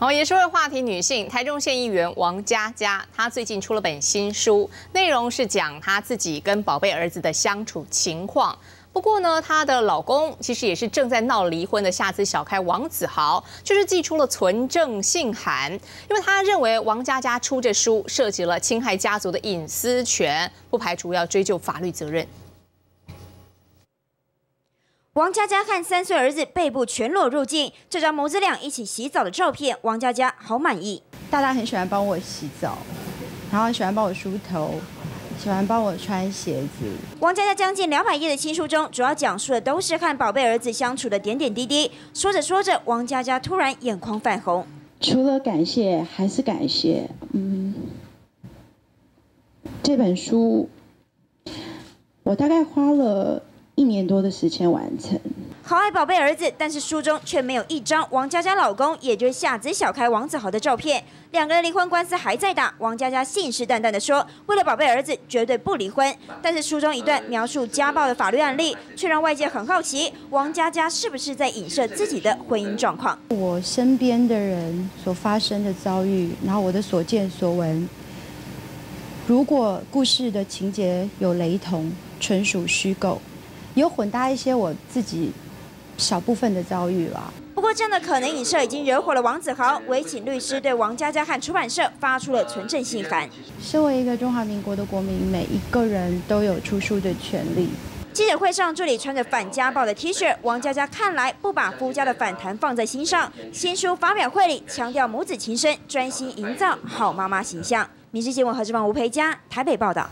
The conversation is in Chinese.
好，也是位话题女性，台中县议员王佳佳，她最近出了本新书，内容是讲她自己跟宝贝儿子的相处情况。不过呢，她的老公其实也是正在闹离婚的下资小开王子豪，就是寄出了存证信函，因为他认为王佳佳出这书涉及了侵害家族的隐私权，不排除要追究法律责任。王佳佳和三岁儿子背部全裸入境，这张母子俩一起洗澡的照片，王佳佳好满意。大大很喜欢帮我洗澡，然后喜欢帮我梳头，喜欢帮我穿鞋子。王佳佳将近两百页的新书中，主要讲述的都是和宝贝儿子相处的点点滴滴。说着说着，王佳佳突然眼眶泛红。除了感谢，还是感谢。嗯，这本书我大概花了。一年多的时间完成。好爱宝贝儿子，但是书中却没有一张王佳佳老公，也就是夏子小开王子豪的照片。两个人离婚官司还在打，王佳佳信誓旦旦的说，为了宝贝儿子，绝对不离婚。但是书中一段描述家暴的法律案例，却让外界很好奇，王佳佳是不是在影射自己的婚姻状况？我身边的人所发生的遭遇，然后我的所见所闻，如果故事的情节有雷同，纯属虚构。有混搭一些我自己小部分的遭遇了。不过，这样的可能影射已经惹火了王子豪，唯请律师对王佳佳和出版社发出了存证信函。身为一个中华民国的国民，每一个人都有出书的权利。记者会上，助理穿着反家暴的 T 恤，王佳佳看来不把夫家的反弹放在心上。新书发表会里强调母子情深，专心营造好妈妈形象。民事新闻何志芳、吴培佳台北报道。